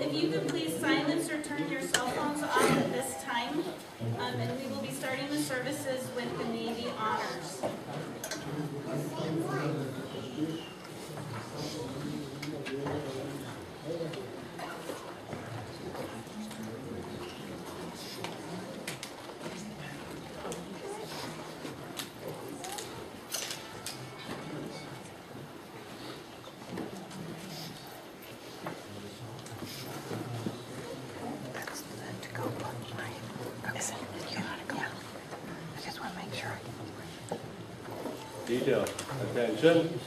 If you could please silence or turn your cell phones off at this time, um, and we will be starting the services with the Navy Honors. That's to go, but my, listen, you gotta go. I just wanna make sure. Detail, attention.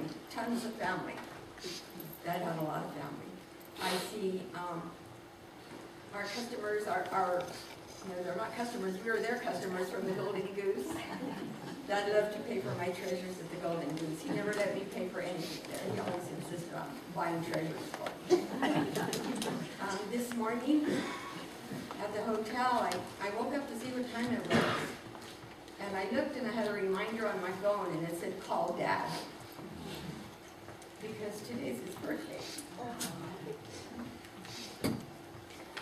Family, tons of family. Dad had a lot of family. I see um, our customers, our, our, no, they're not customers, we are their customers from the Golden Goose. Dad loved to pay for my treasures at the Golden Goose. He never let me pay for anything there. He always insisted on buying treasures for me. Um, this morning, at the hotel, I, I woke up to see what time it was. And I looked and I had a reminder on my phone and it said, call dad. Because today's his birthday.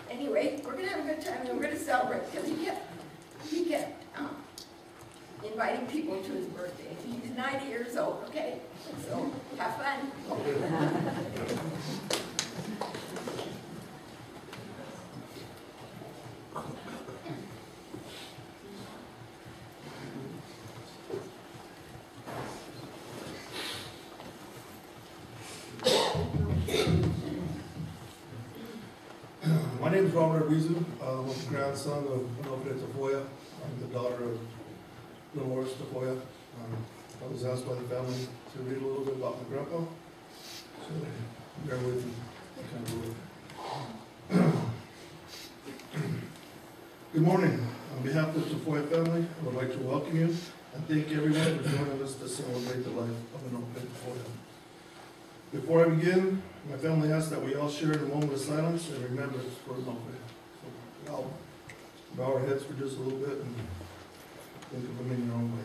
Anyway, we're gonna have a good time and we're gonna celebrate because he kept, he kept, um, inviting people to his birthday. He's ninety years old, okay? So have fun. Robert Arbizu. I'm the grandson of Onofre Tafoya. I'm the daughter of Dolores Tafoya. Um, I was asked by the family to read a little bit about my grandpa. So bear with me. I. Good morning. On behalf of the Tafoya family, I would like to welcome you and thank everyone for joining us to celebrate the life of Onofre Tafoya. Before I begin, my family asks that we all share in a moment of silence and remembrance for Onofre. So I'll bow our heads for just a little bit and think of them in your own way.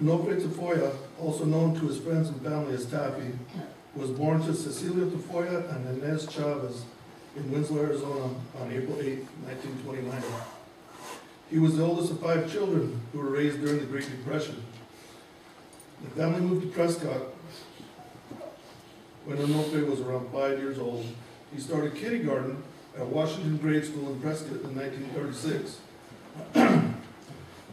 Onofre Tafoya, also known to his friends and family as Taffy, was born to Cecilia Tafoya and Inez Chavez in Winslow, Arizona on April 8, 1929. He was the oldest of five children who were raised during the Great Depression. The family moved to Prescott when Onofre was around five years old. He started kindergarten at Washington Grade School in Prescott in 1936.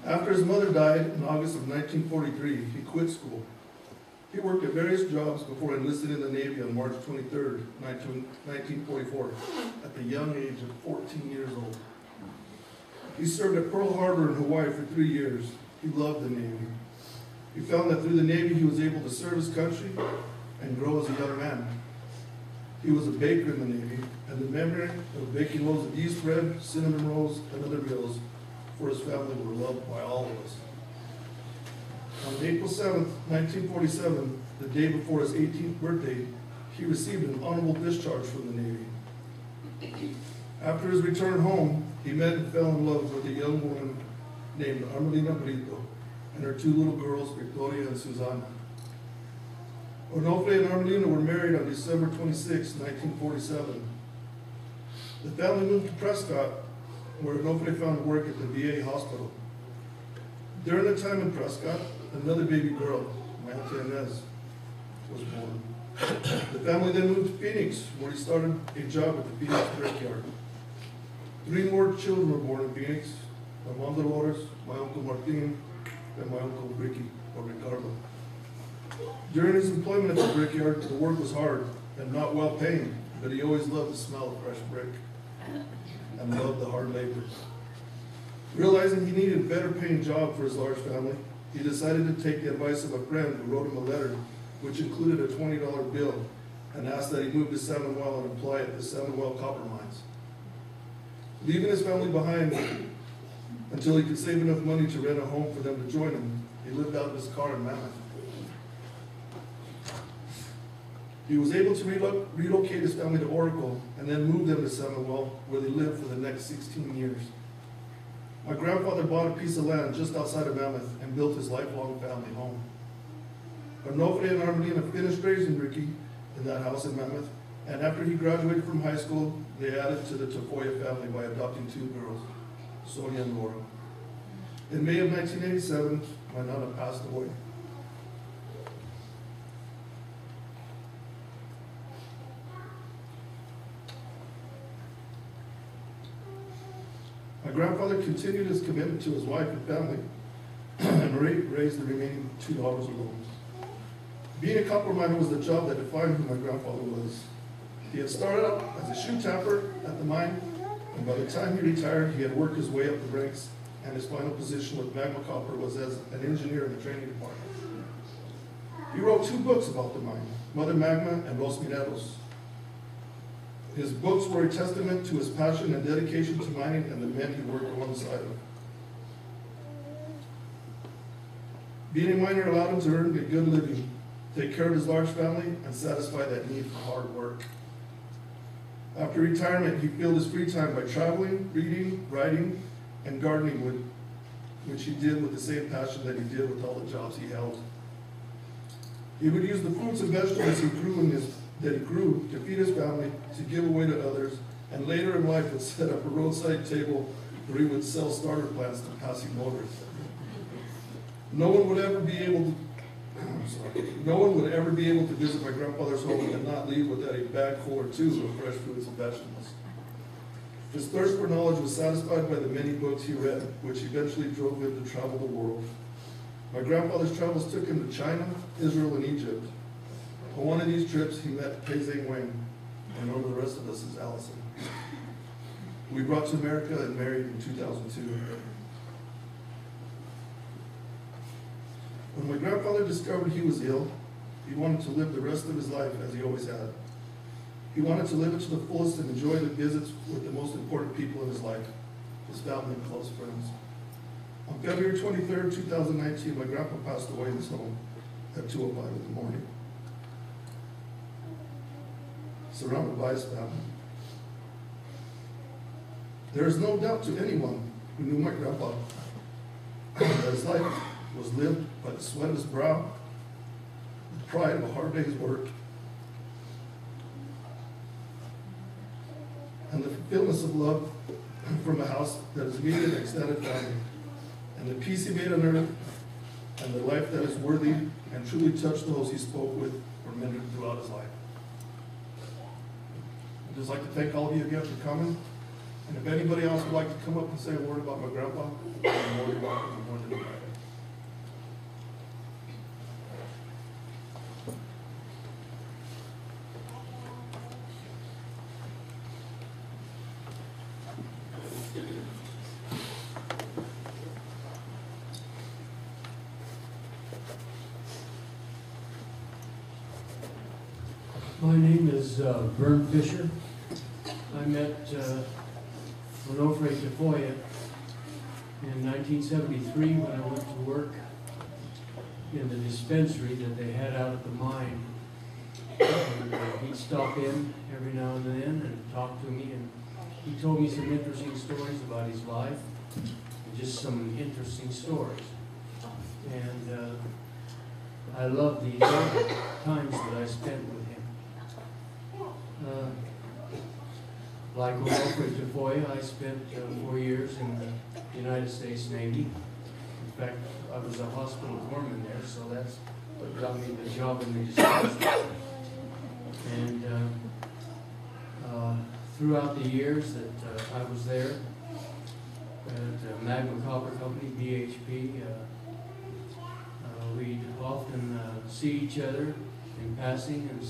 After his mother died in August of 1943, he quit school. He worked at various jobs before enlisting in the Navy on March 23, 1944, at the young age of 14 years old. He served at Pearl Harbor in Hawaii for three years. He loved the Navy. He found that through the Navy he was able to serve his country and grow as a young man. He was a baker in the Navy, and the memory of baking loaves of yeast bread, cinnamon rolls, and other meals for his family were loved by all of us. On April 7, nineteen forty-seven, the day before his eighteenth birthday, he received an honorable discharge from the Navy. After his return home, he met and fell in love with a young woman named Armelina Brito and her two little girls, Victoria and Susana. Onofre and Armelina were married on December 26, nineteen forty-seven. The family moved to Prescott, where Onofre found work at the VA hospital. During the time in Prescott, another baby girl, my auntie Inez, was born. The family then moved to Phoenix, where he started a job at the Phoenix Brickyard. Three more children were born in Phoenix, my mom Dolores, my uncle Martin, and my uncle Ricky, or Ricardo. During his employment at the brickyard, the work was hard and not well paying, but he always loved the smell of fresh brick and loved the hard labor. Realizing he needed a better paying job for his large family, he decided to take the advice of a friend who wrote him a letter which included a twenty dollar bill and asked that he move to San Manuel and apply at the San Manuel copper mines. Leaving his family behind until he could save enough money to rent a home for them to join him, he lived out of his car in Mammoth. He was able to relo- relocate his family to Oracle and then move them to San Manuel, where they lived for the next sixteen years. My grandfather bought a piece of land just outside of Mammoth and built his lifelong family home. Onofre and Armelina finished raising Ricky in that house in Mammoth, and after he graduated from high school, they added to the Tafoya family by adopting two girls, Sonia and Laura. In May of nineteen eighty-seven, my nana passed away. My grandfather continued his commitment to his wife and family and ra- raised the remaining two daughters alone. Being a copper miner was the job that defined who my grandfather was. He had started out as a chute tapper at the mine, and by the time he retired, he had worked his way up the ranks, and his final position with Magma Copper was as an engineer in the training department. He wrote two books about the mine, Mother Magma and Los Mineros. His books were a testament to his passion and dedication to mining and the men he worked alongside of. Being a miner allowed him to earn a good living, take care of his large family, and satisfy that need for hard work. After retirement, he filled his free time by traveling, reading, writing, and gardening, with, which he did with the same passion that he did with all the jobs he held. He would use the fruits and vegetables he grew in his, that he grew to feed his family, to give away to others, and later in life would set up a roadside table where he would sell starter plants to passing motorists. No one would ever be able to no one would ever be able to visit my grandfather's home and not leave without a bag full or two of fresh fruits and vegetables. His thirst for knowledge was satisfied by the many books he read, which eventually drove him to travel the world. My grandfather's travels took him to China, Israel, and Egypt. On one of these trips, he met Pei Zing Wang, and to the rest of us is Allison. We brought to America and married in 2002. When my grandfather discovered he was ill, he wanted to live the rest of his life as he always had. He wanted to live it to the fullest and enjoy the visits with the most important people in his life, his family and close friends. On February twenty-third, two thousand nineteen, my grandpa passed away in his home at two oh five in the morning. Surrounded by his family. There is no doubt to anyone who knew my grandpa that his life was lived by the sweat of his brow, the pride of a hard day's work, and the fulfillment of love from a house that is immediate and extended family, and the peace he made on earth, and the life that is worthy and truly touched those he spoke with or mentored throughout his life. Just like to thank all of you again for coming, and if anybody else would like to come up and say a word about my grandpa, you're more than welcome, more than invited. My name is uh, Vern Fisher. Met uh, Onofre Tafoya in 1973 when I went to work in the dispensary that they had out at the mine. And, uh, He'd stop in every now and then and talk to me, and he told me some interesting stories about his life, just some interesting stories. And uh, I love the times that I spent with him. Uh, Like Onofre Tafoya, I spent uh, four years in the United States Navy. In fact, I was a hospital corpsman there, so that's what got me the job in the dispensary. And uh, uh, throughout the years that uh, I was there, at uh, Magma Copper Company, BHP, uh, we'd often see each other in passing and,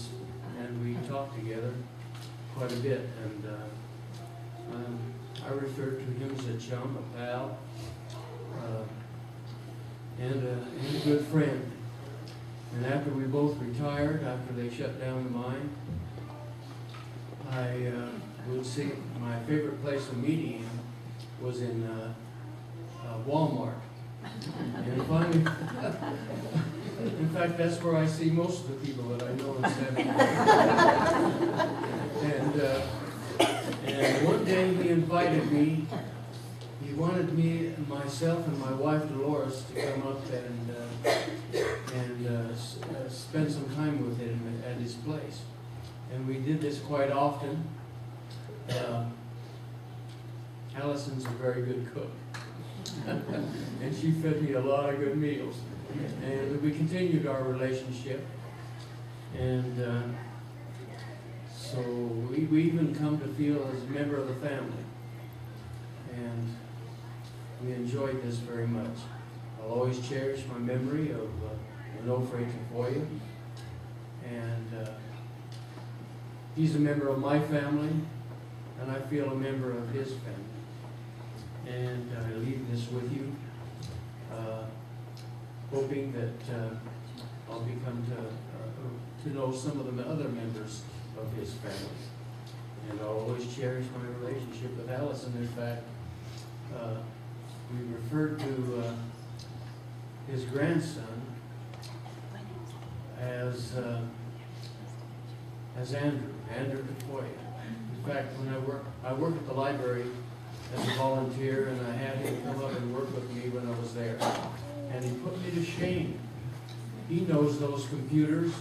and we talk together quite a bit. And uh, um, I refer to him as a chum, a pal, uh, and, a, and a good friend. And after we both retired, after they shut down the mine, I uh, would see my favorite place of meeting him was in uh, uh, Walmart. And finally, in fact, that's where I see most of the people that I know in San And, uh, and one day he invited me, he wanted me, myself and my wife Dolores to come up and, uh, and uh, s- uh, spend some time with him at his place. And we did this quite often. Uh, Allison's a very good cook. And she fed me a lot of good meals. And we continued our relationship. And uh, so we, we even come to feel as a member of the family. And we enjoyed this very much. I'll always cherish my memory of uh, Onofre Tafoya. And uh, he's a member of my family, and I feel a member of his family. And I leave this with you, uh, hoping that uh, I'll become to, uh, to know some of the other members of his family. And I'll always cherish my relationship with Allison. In fact, uh, we referred to uh, his grandson as, uh, as Andrew, Andrew DeFoy. In fact, when I work, I work at the library as a volunteer, and I had him come up and work with me when I was there. And he put me to shame. He knows those computers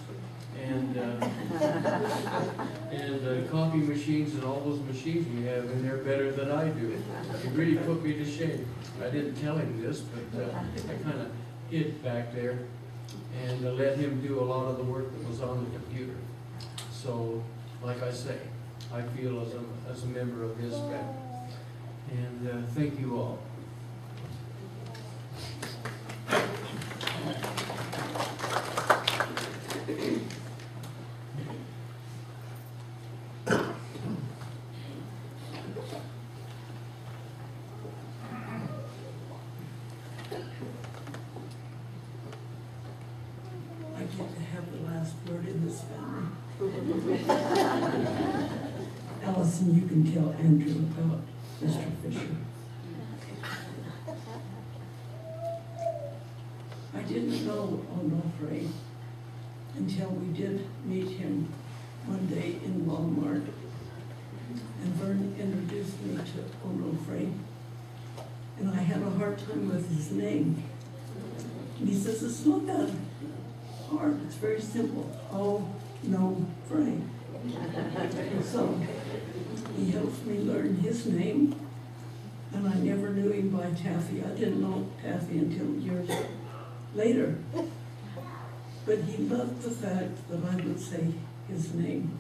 and, uh, and uh, copy machines and all those machines we have in there better than I do. He really put me to shame. I didn't tell him this, but uh, I kind of hid back there and uh, let him do a lot of the work that was on the computer. So, like I say, I feel as a, as a member of his family. And uh, thank you all. I get to have the last word in this family. Allison, you can tell Andrew about Mr. Fisher. I didn't know Onofre until we did meet him one day in Walmart. And Vern introduced me to Onofre. And I had a hard time with his name. And he says, it's not that hard, it's very simple. Oh, no, Frank. So, he helps me learn his name, and I never knew him by Taffy. I didn't know Taffy until years later. But he the fact that I would say his name.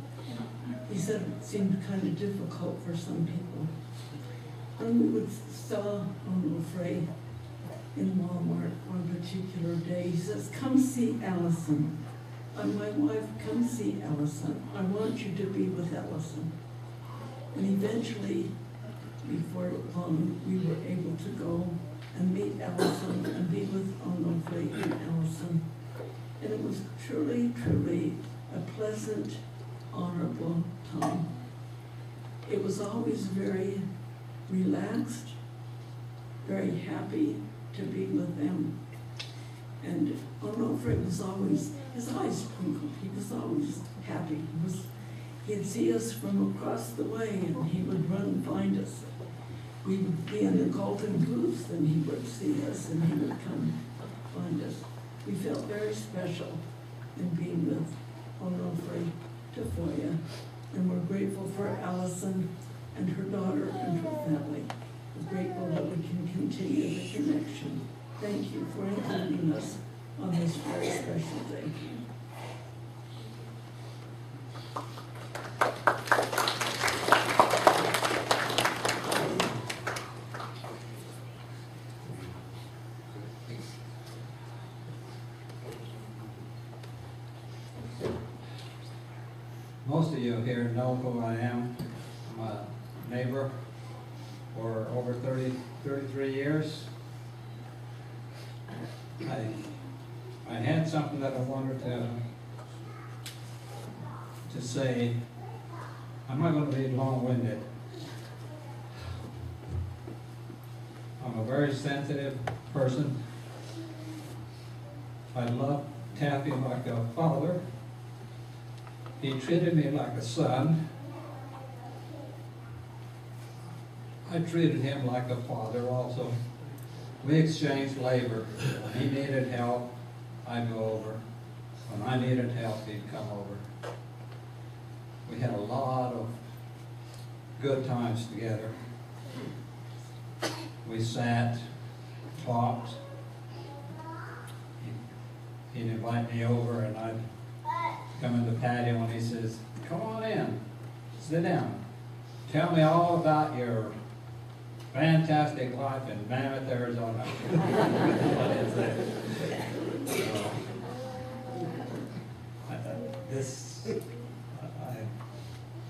He said it seemed kind of difficult for some people. When we would saw Onofre in Walmart one particular day. He says, come see Allison. I'm my wife, come see Allison. I want you to be with Allison. And eventually, before long, we were able to go and meet Allison and be with Onofre and Allison. And it was truly, truly a pleasant, honorable time. It was always very relaxed, very happy, to be with them. And Onofre was always, his eyes twinkled, he was always happy. He was, he'd see us from across the way and he would run and find us. We would be in the golden booth and he would see us and he would come find us. We felt very special in being with Onofre Tafoya. And we're grateful for Allison and her daughter and her family. We're grateful that we can continue the connection. Thank you for including us on this very special day. Most of you here know who I am. I'm a neighbor for over 30, 33 years. I, I had something that I wanted to, to say. I'm not going to be long-winded. I'm a very sensitive person. I love Taffy like a father. He treated me like a son. I treated him like a father also. We exchanged labor. When he needed help, I'd go over. When I needed help, he'd come over. We had a lot of good times together. We sat talked. He- He'd invite me over and I'd come in the patio and he says, come on in, sit down. Tell me all about your fantastic life in Mammoth, Arizona. What is that? So, I- This, I-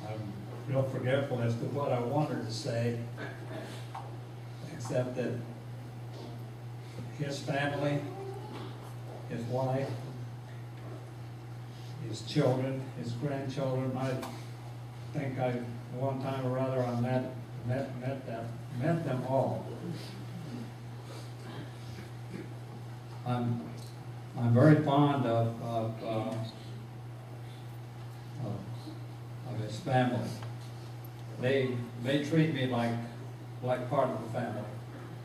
I'm real forgetful as to what I wanted to say, except that his family, his wife, his children, his grandchildren, I think I, one time or other, I met, met, met them, met them all. I'm, I'm very fond of, of, uh, of, of his family. They, they treat me like, like part of the family,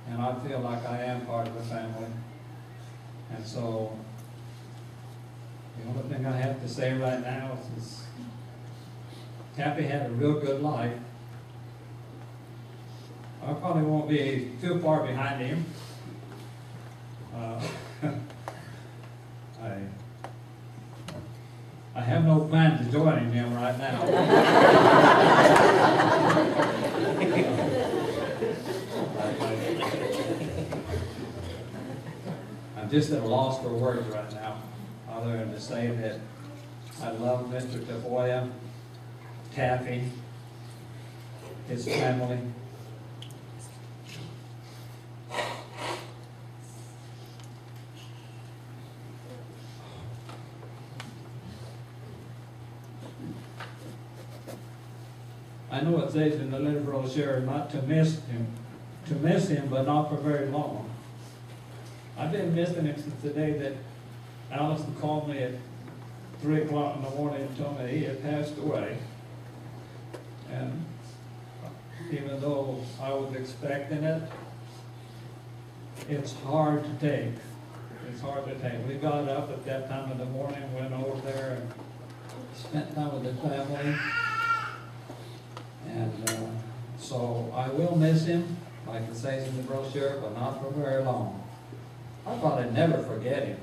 and I feel like I am part of the family. And so, the only thing I have to say right now is, Taffy had a real good life. I probably won't be too far behind him. Uh, I, I have no plans to joining him right now. I'm just at a loss for words right now, than to say that I love Mr. Tafoya, Taffy, his family. I know it says in the little brochure not to miss him, to miss him, but not for very long. I've been missing him since the day that Allison called me at three o'clock in the morning and told me he had passed away. And even though I was expecting it, it's hard to take. It's hard to take. We got up at that time of the morning, went over there and spent time with the family. And, uh, so I will miss him, like it says in the brochure, but not for very long. I'll probably never forget him.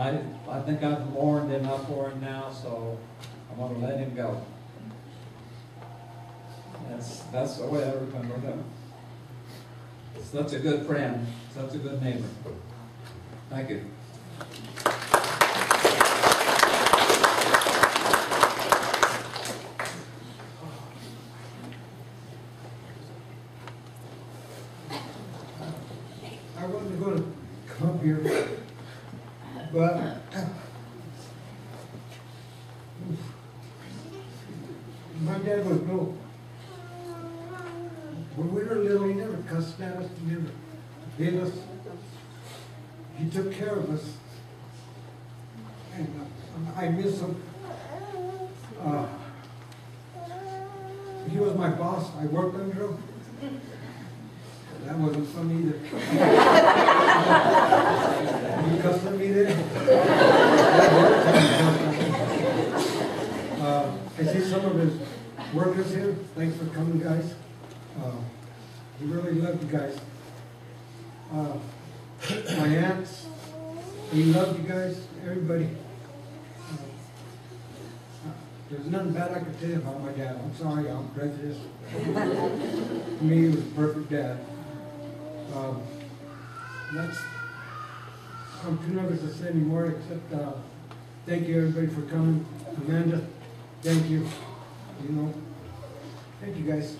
I, I think I've mourned enough for him now, so I'm gonna let him go. That's, that's the way I remember him. Such a good friend, such a good neighbor. Thank you. I wasn't gonna come up here, but my dad was no, when we were little, he never cussed at us, he never hit us. He took care of us. And uh, I miss him. Uh, He was my boss, I worked under him. That wasn't fun either. You cussed at me there? Uh, I see some of his workers here, thanks for coming, guys. Uh, He really loved you guys. Uh, My aunts, he loved you guys, everybody. Uh, There's nothing bad I could say about my dad, I'm sorry, I'm prejudiced. To me, he was a perfect dad. Um, That's, I'm too nervous to say anymore, except, uh, thank you, everybody, for coming. Amanda, thank you, you know, thank you, guys.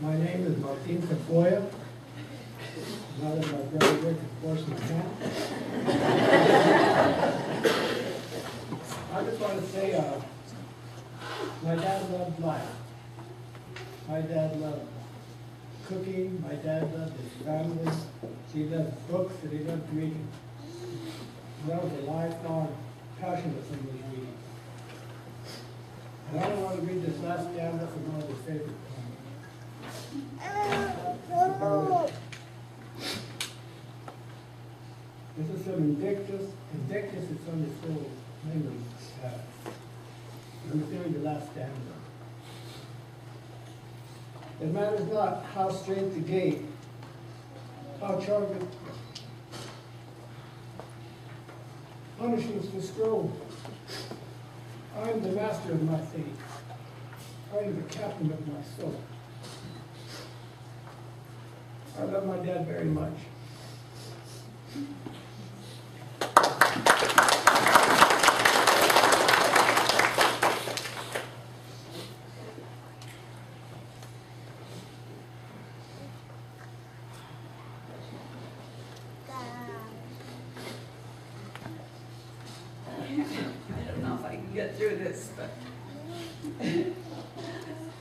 My name is Martin Tafoya. Now that my brother Rick is forced to count. I just want to say, uh, my dad loved life. My dad loved cooking, my dad loved his family, he loved books and he loved reading. That was a lifelong passion of him was reading. And I don't want to read this last stanza from one of his favorite poems. This is from Invictus, Invictus is on this little memory pad. I'm feeling the last stanza. It matters not how strait the gate, how charged charming punishments the scroll. I am the master of my fate. I am the captain of my soul. I love my dad very much. I don't know if I can get through this, but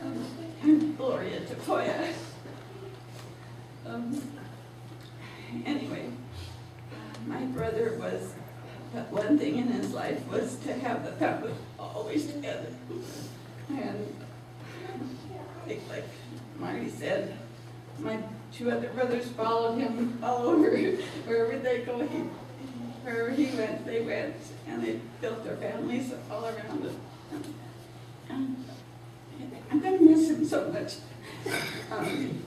um, Gloria Tafoya. Um, anyway, my brother was, but one thing in his life was to have the family always together. And like, like Marty said, my two other brothers followed him all over, wherever they go, he, wherever he went, they went, and they built their families all around it. And I'm gonna miss him so much. Um,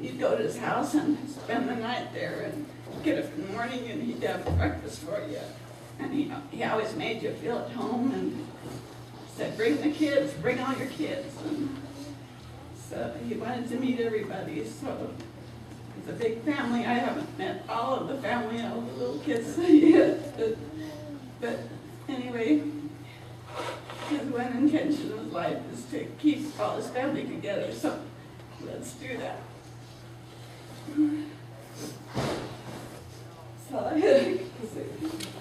You'd go to his house and spend the night there and get up in the morning and he'd have breakfast for you. And he, he always made you feel at home and said, bring the kids, bring all your kids. And so he wanted to meet everybody, so it's a big family. I haven't met all of the family, all the little kids yet. But, but anyway, his one intention of life is to keep all his family together, so let's do that. So I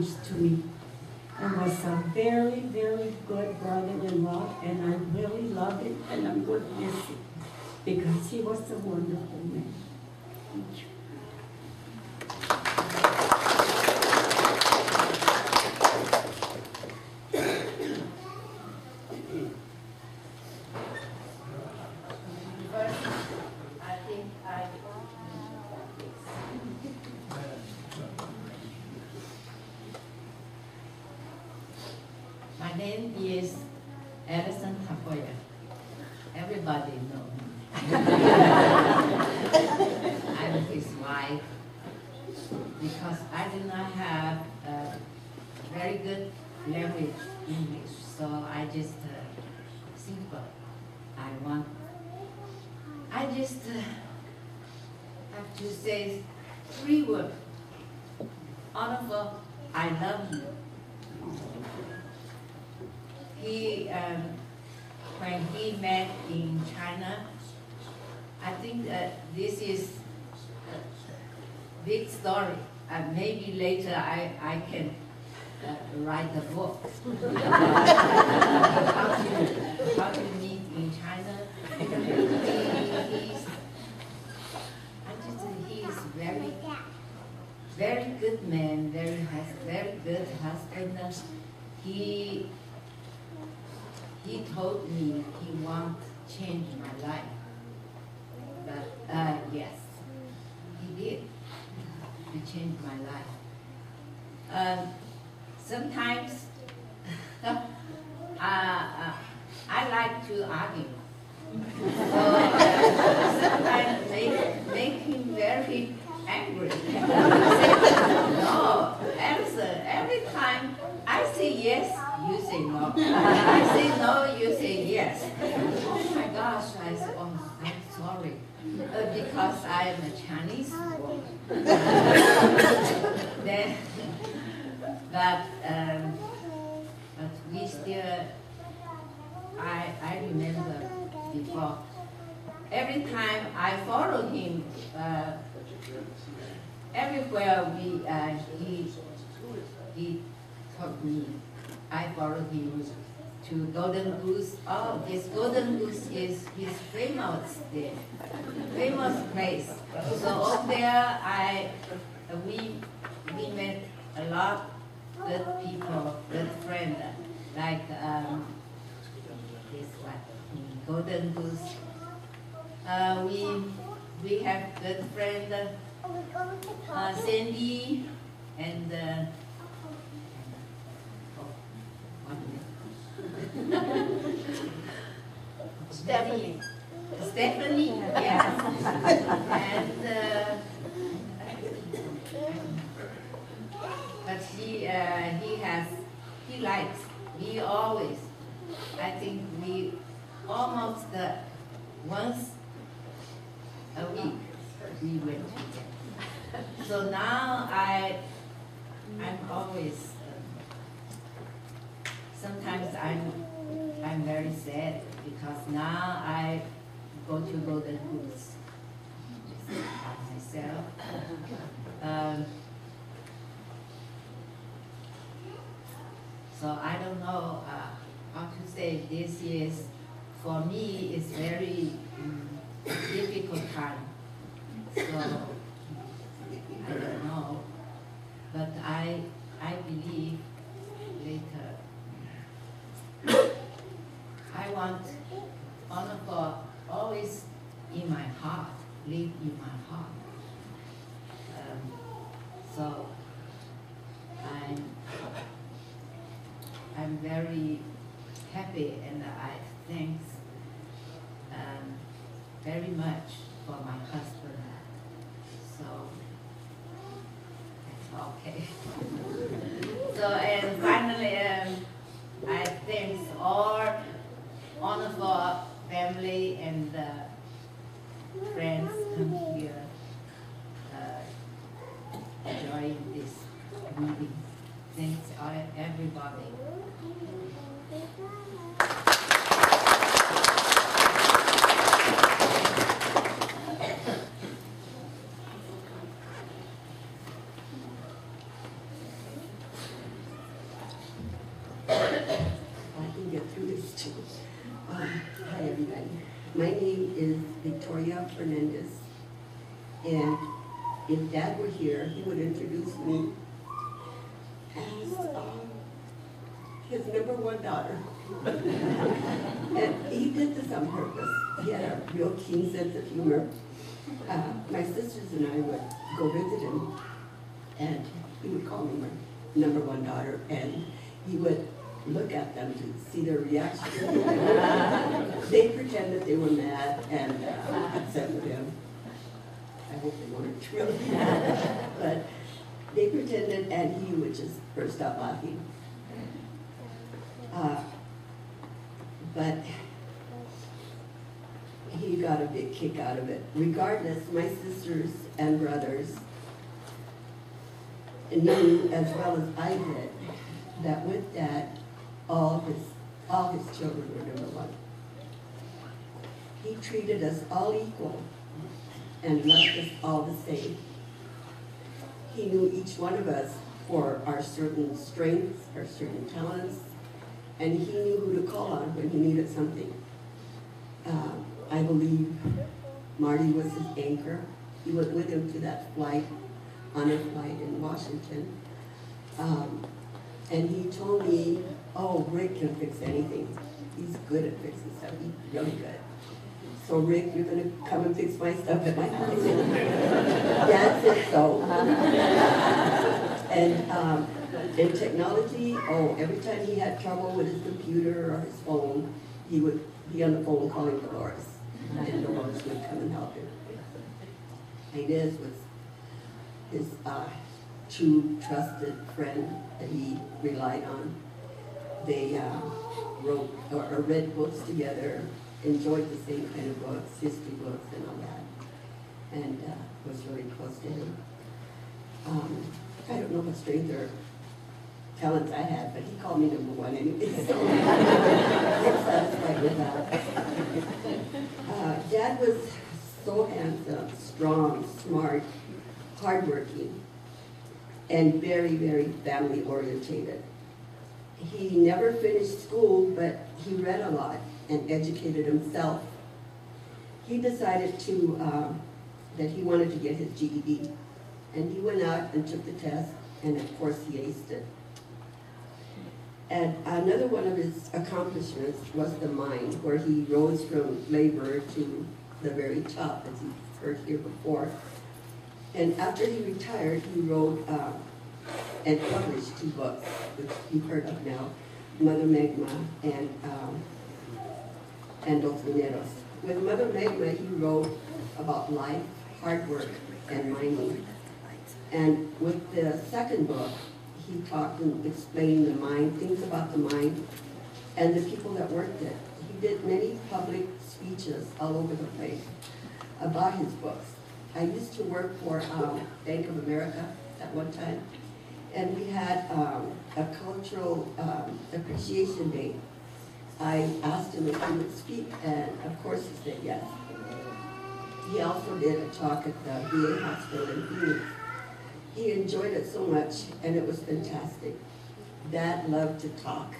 to me and was a very, very good brother-in-law, and I really love him, and I'm going to miss him because he was a wonderful man. Thank you. First, I think I. My name is Alison Tafoya. Everybody know me. I'm his wife because I do not have a very good language English, so I just uh, simple. I want I just uh, have to say three words. Oliver, I love you. He, um, when he met in China, I think that this is a big story. Uh, maybe later I, I can uh, write a book. how, to, how to meet in China. He, he's, I just think he is very, very good man, very has very good husband. He he told me he want change my life, but uh, yes, he did. He changed my life. Um, sometimes uh, uh, I like to argue. So, sometimes make, make him very angry. no, answer. Every time I say yes, you say no. I say no, you say yes. Oh my gosh, I said, oh, I'm sorry. Uh, because I am a Chinese then, but, um, but we still, I, I remember before every time I follow him, uh, everywhere we, uh, he, he took me. I follow him to Golden Goose. Oh, this Golden Goose is his famous there, famous place. So up there, I, we, we met a lot good people, good friend, like, um, this mm, Golden Goose. Uh, we, we have good friend, uh, Sandy and, uh, one. Stephanie. Stephanie, yes. And, uh, but he, uh, he has, he likes, we always, I think we almost uh, once a week we went together. So now I, I'm always, um, sometimes I'm, I'm very sad because now I go to Golden by myself. Um, So I don't know uh, how to say this is, for me, it's very um, difficult time. So I don't know, but I, I believe later. I want honor for always in my heart, live in my heart. Um, so I'm I'm very happy and I thanks um, very much for my husband. So that's okay. so and finally, um, I thanks all honor for family and uh, friends come here uh, enjoying this meeting. Thanks all, uh, everybody. I can get through this too. Um, Hi, everybody. My name is Victoria Fernandez. And if Dad were here, he would introduce me as um, his number one daughter. And he did this on purpose. He had a real keen sense of humor. Uh, My sisters and I would go visit him, and he would call me my number one daughter, and he would look at them to see their reaction. They pretended they were mad and uh, upset with him. I hope they weren't really, but they pretended and he would just burst out laughing. Uh, But he got a big kick out of it. Regardless, my sisters and brothers knew as well as I did that with that, all his, all his children were number one. He treated us all equal and loved us all the same. He knew each one of us for our certain strengths, our certain talents, and he knew who to call on when he needed something. Uh, I believe Marty was his anchor. He went with him to that flight, on a flight in Washington. Um, and he told me, oh, Rick can fix anything. He's good at fixing stuff, he's really good. So Rick, you're gonna come and fix my stuff at my house? Dad said so. And, um, in technology, oh, every time he had trouble with his computer or his phone, he would be on the phone calling Dolores. And Dolores would come and help him. Was his, uh, true trusted friend that he relied on. They, uh, wrote, or, or read books together, enjoyed the same kind of books, history books and all that. And, uh, was really close to him. Um, I don't know what strength or talents I had, but he called me number one anyway, so I'm satisfied with that. Dad was so handsome, strong, smart, hardworking, and very, very family orientated. He never finished school, but he read a lot and educated himself. He decided to, um, that he wanted to get his GED. And he went out and took the test, and of course he aced it. And another one of his accomplishments was the mine, where he rose from labor to the very top, as you heard here before. And after he retired, he wrote uh, and published two books, which you've heard of now, Mother Magma and um, and Los. With Mother Magma, he wrote about life, hard work, and mining. And with the second book, he talked and explained the mind, things about the mind, and the people that worked it. He did many public speeches all over the place about his books. I used to work for um, Bank of America at one time, and we had um, a cultural um, appreciation day. I asked him if he would speak, and of course he said yes. He also did a talk at the VA hospital in Phoenix. He enjoyed it so much, and it was fantastic. Dad loved to talk.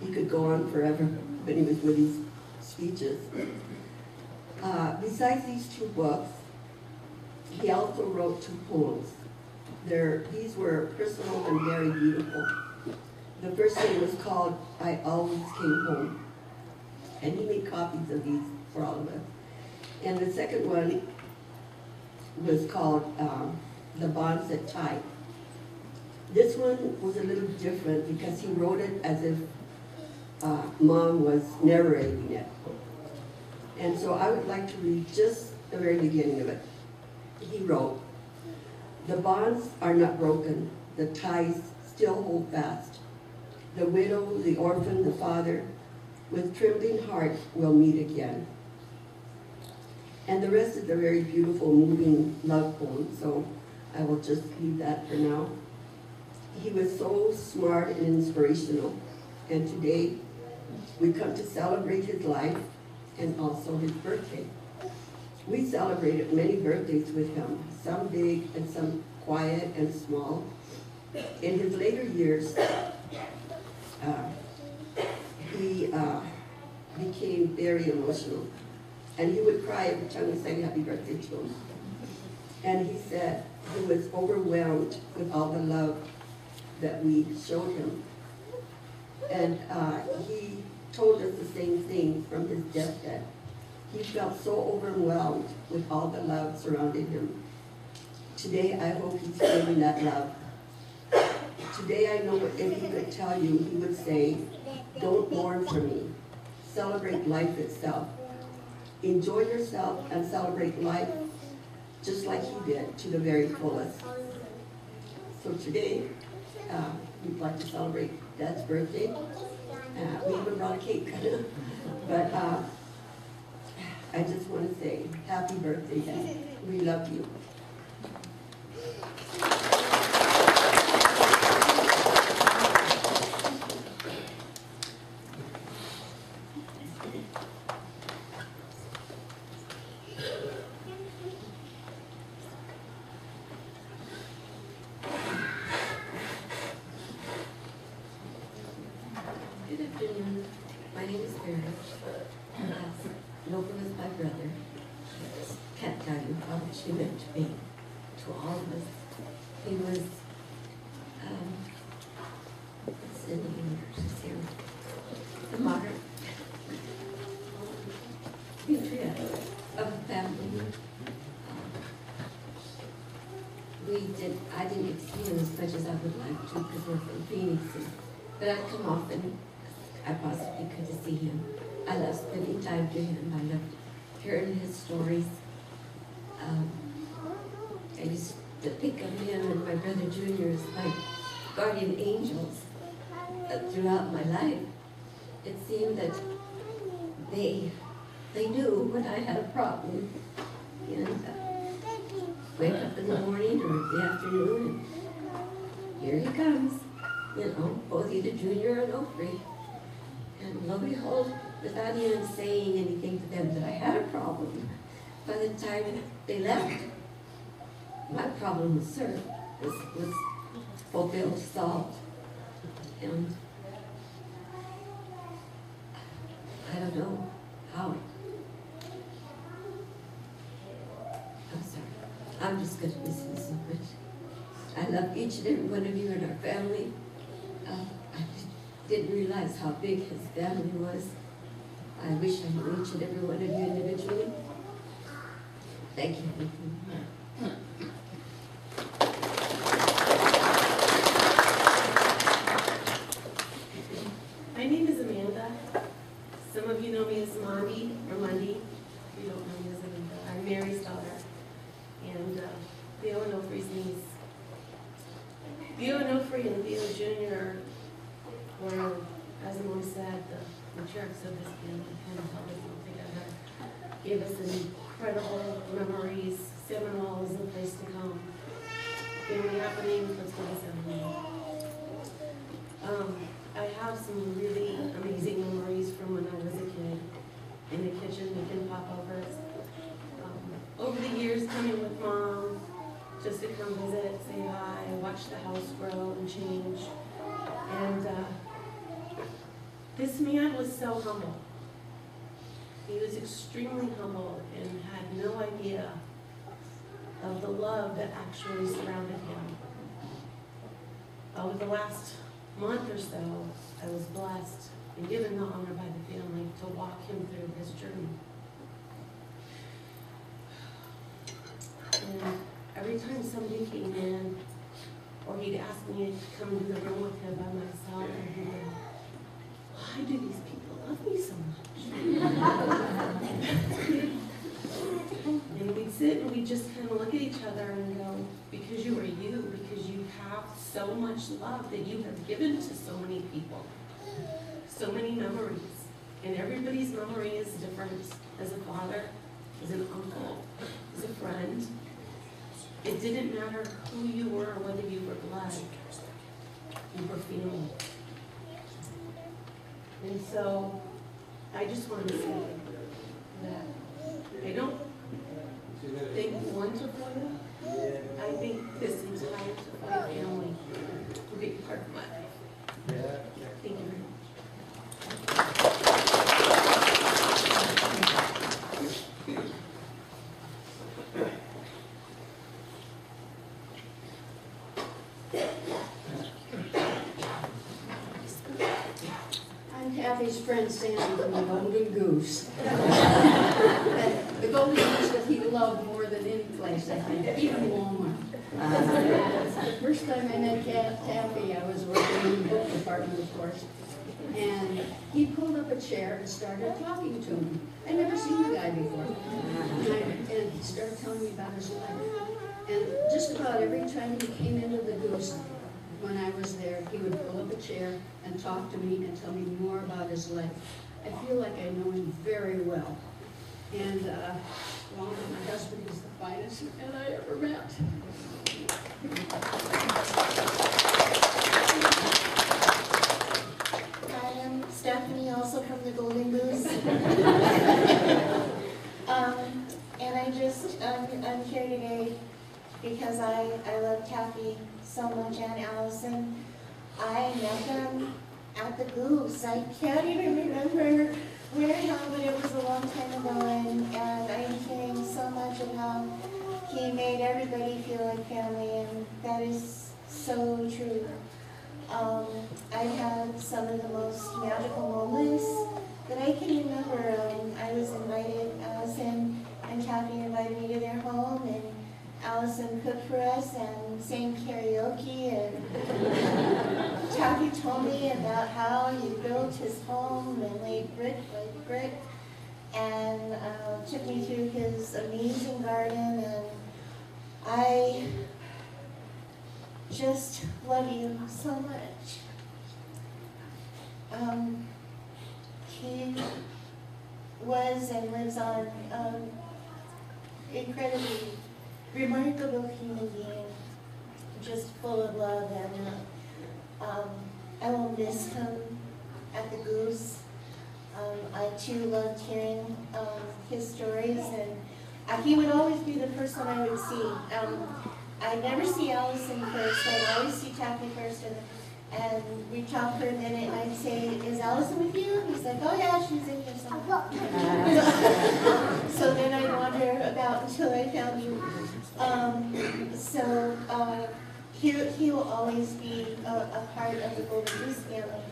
He could go on forever when he was with his speeches. Uh, besides these two books, he also wrote two poems. They're, these were personal and very beautiful. The first one was called I Always Came Home. And he made copies of these for all of us. And the second one was called um, The Bonds That Tie. This one was a little different because he wrote it as if uh, mom was narrating it. And so I would like to read just the very beginning of it. He wrote, The bonds are not broken, the ties still hold fast. The widow, the orphan, the father, with trembling heart will meet again. And the rest is a very beautiful, moving love poem, so I will just leave that for now. He was so smart and inspirational, and today we come to celebrate his life and also his birthday. We celebrated many birthdays with him, some big and some quiet and small. In his later years, uh, he uh, became very emotional. And he would cry every time we sang happy birthday to him. And he said he was overwhelmed with all the love that we showed him. And uh, he told us the same thing from his deathbed. He felt so overwhelmed with all the love surrounding him. Today, I hope he's feeling that love. Today, I know if he could tell you, he would say, don't mourn for me. Celebrate life itself. Enjoy yourself and celebrate life just like he did to the very fullest. So today, uh, we'd like to celebrate Dad's birthday. Uh, we even brought a cake, but uh, I just want to say happy birthday, Dad. We love you. Good afternoon. My name is Mary. Uh, Nova was my brother. I just can't tell you how much he meant to me, to all of us. He was, um, what's the name of here? The modern patriot of a family. Um, We did, I didn't get to see him as much as I would like to because we're from Phoenix. and- But I'd come often I possibly could to see him. I love spending time to him. I loved hearing his stories. Um, I used to think of him and my brother Junior as my guardian angels uh, throughout my life. It seemed that they they knew when I had a problem and uh, wake up in the morning or the afternoon and here he comes, you know, both either Junior or Nofri. And lo and behold, without even saying anything to them that I had a problem, by the time they left, my problem was served, was, was fulfilled, solved. And I don't know how. I'm sorry. I'm just gonna miss you so much. I love each and every one of you and our family. I didn't realize how big his family was. I wish I knew each and every one of you individually. Thank you. My name is Amanda. Some of you know me as Mondi or Mundy. If you don't know me as Amanda, I'm Mary's daughter and uh, Theo Onofre's niece. Theo Onofre and Theo Jr. were, as Mom said, the matriarchs of this family, kind of held all together. Gave us incredible memories, San Manuel is a place to come. Family happening, let's go to. Um, I have some really amazing memories from when I was a kid in the kitchen making popovers. Um, over the years, coming with mom just to come visit, say hi, watch the house grow and change. And uh, this man was so humble. He was extremely humble and had no idea of the love that actually surrounded him. Over the last month or so, I was blessed and given the honor by the family to walk him through his journey. And every time somebody came in, or he'd ask me to come into the room with him by myself, and he'd go, why do these people love me so much? And we'd sit and we'd just kind of look at each other and go, because you are you, because you have so much love that you have given to so many people, so many memories. And everybody's memory is different as a father, as an uncle, as a friend. It didn't matter who you were or whether you were blood, you were family. And so I just want to say that I don't think one Tafoya, I think this entire family will be part of my life. Thank you very much. I'm Kathy's friend Sandy from the Golden Goose. The Golden Goose that he loved more than any place, I think, even Walmart. The first time I met Taffy, I was working in the book department, of course, and he pulled up a chair and started talking to me. I'd never seen the guy before. And I- and he started telling me about his life. And just about every time he came into the Goose, when I was there, he would pull up a chair and talk to me and tell me more about his life. I feel like I know him very well. And, uh, well, my husband is the finest man I ever met. Hi, I'm Stephanie, also from the Golden Goose. Um, and I just, I'm, I'm here today because I, I love Kathy so much and Allison. I met them at the Goose. I can't even remember where how, but it was a long time ago and, and I'm hearing so much of how he made everybody feel like family and that is so true. Um, I had some of the most magical moments that I can remember. Um, I was invited, Allison and Kathy invited me to their home and Allison cooked for us and sang karaoke and Kathy told me about how he built his home and laid brick by brick and uh, took me through his amazing garden and I just love you so much. Um, he was and lives on um, incredibly remarkable human being, just full of love and uh, um, I will miss him at the Goose. Um, I too loved hearing um, his stories and uh, he would always be the first one I would see. Um, I never see Allison first, I'd always see Taffy first, and, and we'd talk for a minute, and I'd say, is Allison with you? And he's like, oh yeah, she's in here somewhere. So then I'd wander about until I found you. Um, so, uh, he, he will always be a, a part of the Golden Goose family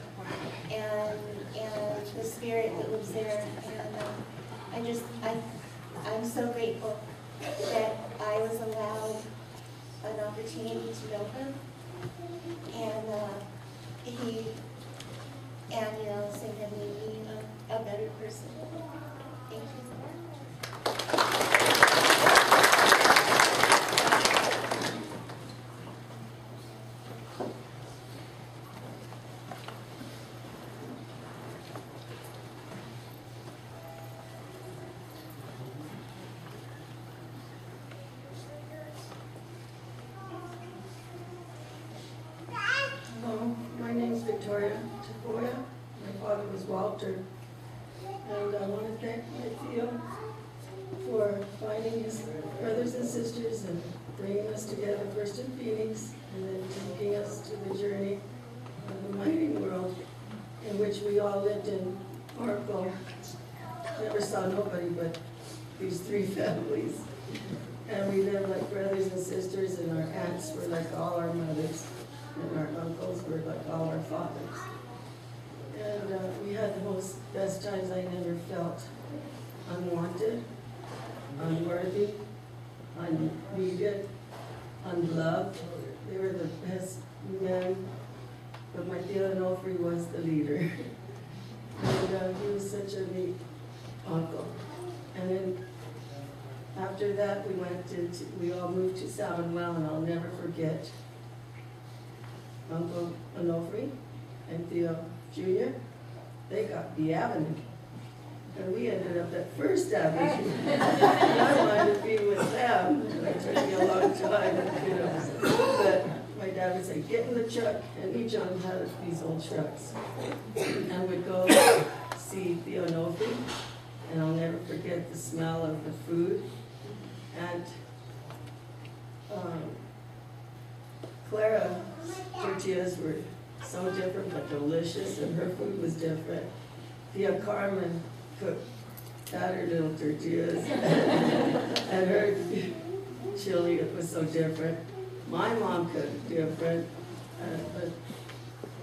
and, and the spirit that lives there. And um, I just, I, I'm so grateful that I was allowed an opportunity to know him. And uh, he, and you know, have made me a, a better person. Thank you. Hello, my name's Victoria Tafoya. My father was Walter. And I want to thank my Theo for finding his brothers and sisters and bringing us together first in Phoenix and then taking us to the journey of the mining world in which we all lived in Oracle. Never saw nobody but these three families. And we lived like brothers and sisters and our aunts were like all our mothers and our uncles were like all our fathers. And uh, we had the most best times. I never felt unwanted, unworthy, unneeded, unloved. They were the best men, but my Theo Onofre was the leader. and uh, he was such a neat uncle. And then after that, we went into, we all moved to San Manuel, and I'll never forget Uncle Onofre and Theo Jr., they got the avenue. And we ended up at First Avenue. And I wanted to be with them, it took me a long time, you know. But my dad would say, get in the truck, and each of them had these old trucks. And we'd go see Theo Onofre, and I'll never forget the smell of the food. And um, Clara tortillas were so different but delicious, and her food was different. Tia Carmen cooked tattered little tortillas, and her chili was so different. My mom cooked different, uh, but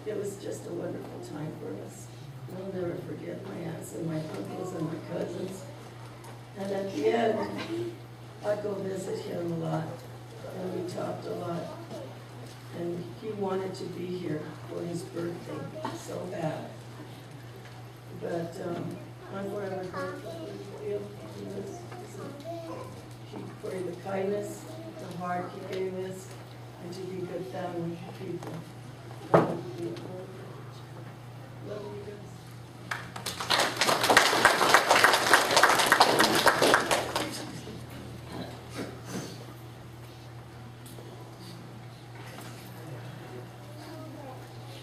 it was just a wonderful time for us. I'll never forget my aunts and my uncles and my cousins. And at the end, I'd go visit him a lot, and we talked a lot. And he wanted to be here for his birthday so bad. But um, I'm forever grateful for you. He- For the kindness, the heart he gave us, and to be good family people. Love you guys.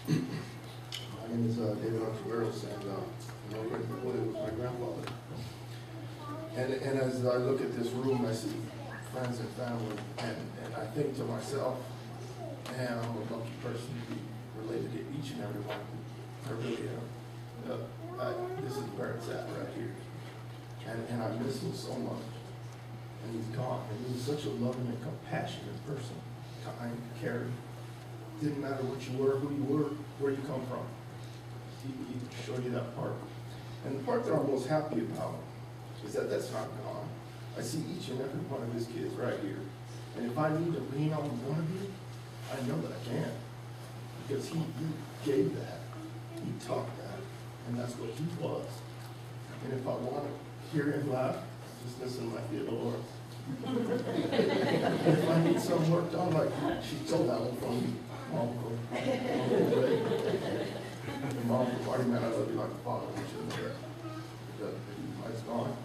My name is uh, David Ontiveros, and uh, you know, Rick Willie was my grandfather. And, and as I look at this room, I see friends and family, and, and I think to myself, man, I'm a lucky person to be related to each and every one. I really am. I, this is where it's at right here. And, and I miss him so much. And he's gone, and he was such a loving and compassionate person, kind, caring. Didn't matter what you were, who you were, where you come from. He, he showed you that part. And the part that I'm most happy about is that that's not gone. I see each and every one of his kids right here. And if I need to lean on one of you, I know that I can. Because he, he gave that, he taught that, and that's what he was. And if I want to hear him laugh, just listen to my Theodore. If I need some work done, like she told that one from me, Mom, go, Mom, Marty, man, I love you like a father, which is there. But he's gone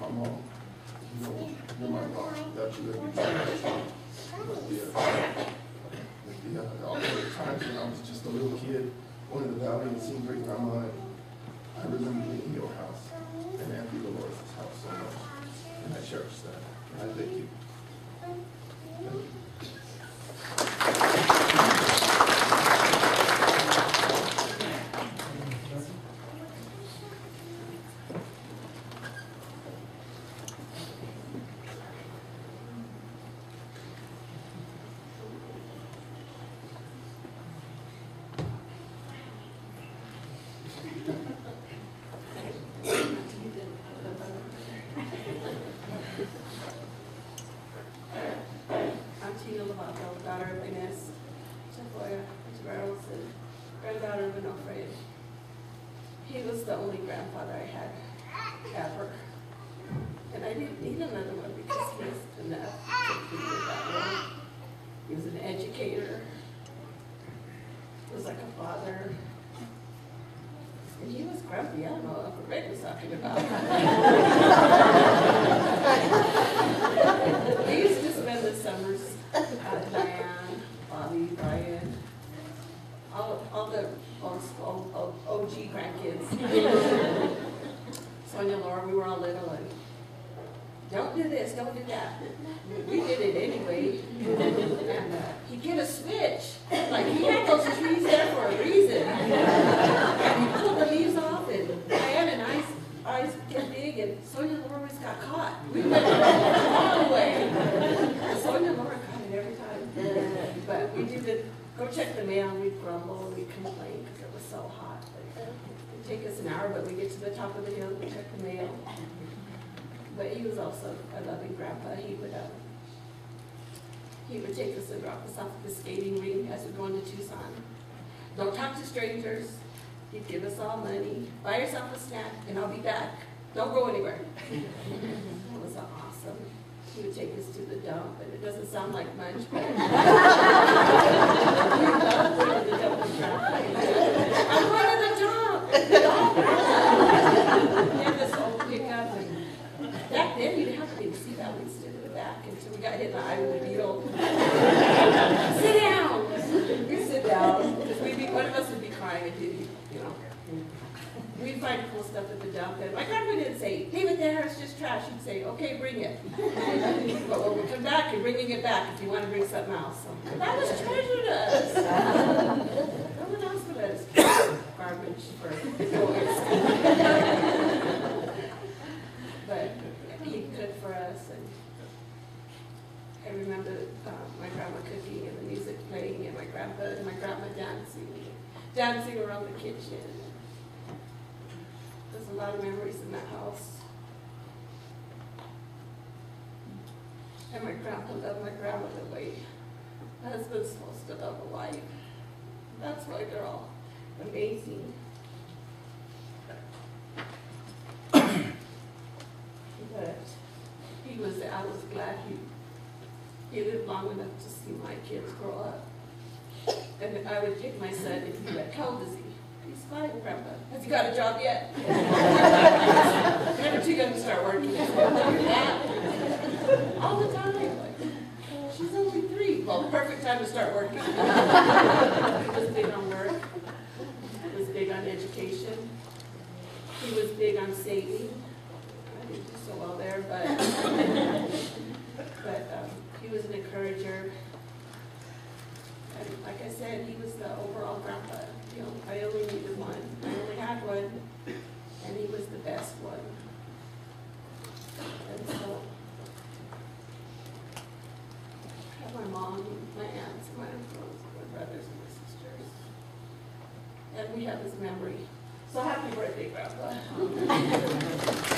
my mom, you know, you're my mom, times when I was just a little kid, to the valley and great grandma, I remember being in your house and house and I cherish that. I think it doesn't sound like much, but. We loved going to the dump with Grandpa. I'm going to the dump. The dump. He had this old pickup and Back then, you'd have to be the seat belt instead of the back until we got hit in the eye with a beetle. sit down. We sit down because we'd be one of us would be crying and did you know. We'd find cool stuff at the dump, and my grandpa didn't say, "Leave it trash." He'd say, "Okay, bring it." but when we come back, you're bringing it back if you want to bring something else. So that was treasure to us. no one else would let us garbage for boys. but he cooked for us and I remember uh, my grandma cooking and the music playing and my grandpa and my grandma dancing, dancing around the kitchen. There's a lot of memories in that house. And my grandpa loved my grandmother the way a husband's supposed to love a wife. That's why they're all amazing. But he was, I was glad he, he lived long enough to see my kids grow up. And I would take my son and he'd be like, how old is he? He's five, Grandpa. Has he got a job yet? Never too young to start working. All the time. She's only three. Well, perfect time to start working. He was big on work. He was big on education. He was big on saving. I didn't do so well there, but, but um, he was an encourager. And like I said, he was the overall grandpa. You know, I only needed one. I only had one, and he was the best one. And so, I have my mom, my aunts, my uncles, my brothers, and my sisters. And we have his memory. So happy birthday, Grandpa.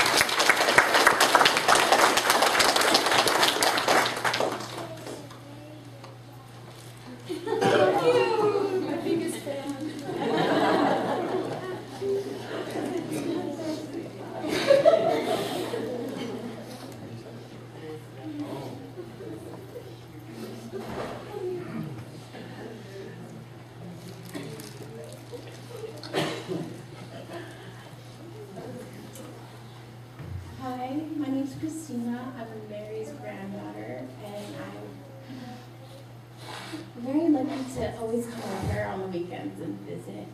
Thank you, my biggest fan. Hi, my name's Christina. I'm Mary's granddaughter, and I'm very lucky to always come over on the weekends and visit.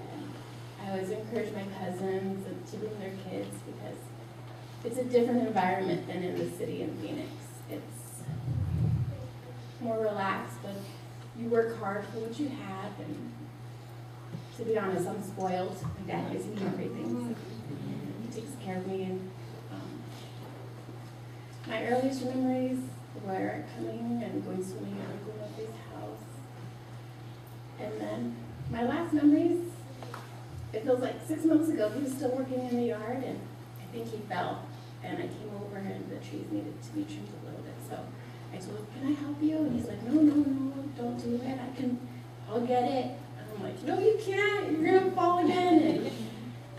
And I always encourage my cousins and to bring their kids because it's a different environment than in the city in Phoenix. It's more relaxed, but you work hard for what you have. And to be honest, I'm spoiled. My dad gives me everything. So he takes care of me and um, my earliest memories were coming and going swimming at Uncle Murphy's house. And then my last memories, it feels like six months ago, he was still working in the yard and I think he fell. And I came over and the trees needed to be trimmed a little bit. So I told him, can I help you? And he's like, no, no, no, don't do it. I can, I'll get it. And I'm like, no, you can't. You're going to fall again. And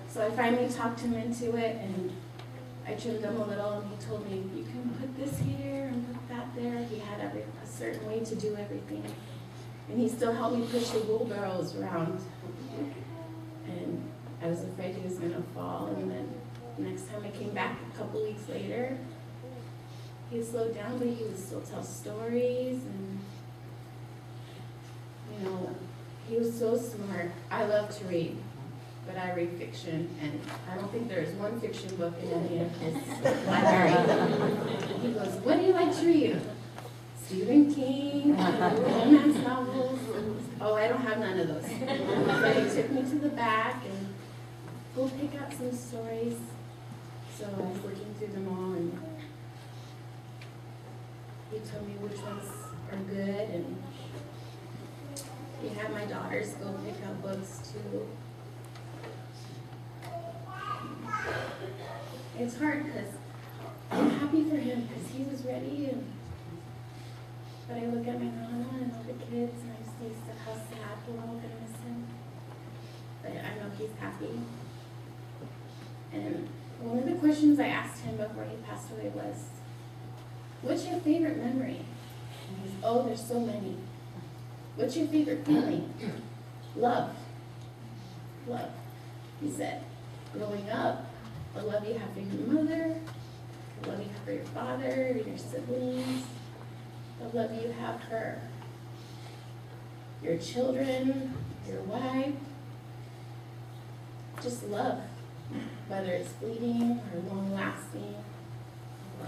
So I finally talked him into it and I trimmed him a little and he told me, you can put this here and put that there. He had every, a certain way to do everything. And he still helped me push the wheelbarrows around. And I was afraid he was gonna fall and then next time I came back a couple weeks later, he had slowed down, but he would still tell stories and, you know, he was so smart. I love to read, but I read fiction, and I don't think there's one fiction book in any of his library. He goes, what do you like to read? Stephen King, romance novels. Oh, I don't have none of those. But he took me to the back and we'll pick out some stories. So I was looking through them all and he told me which ones are good and he had my daughters go pick out books too. It's hard because I'm happy for him because he was ready and but I look at my nana and all the kids and I see how sad we're all gonna miss him. But I know he's happy. And one of the questions I asked him before he passed away was, what's your favorite memory? Oh, there's so many. What's your favorite feeling? Love. Love. He said, growing up, the love you have for your mother, the love you have for your father, your siblings, the love you have for your children, your wife. Just love, whether it's fleeting or long lasting or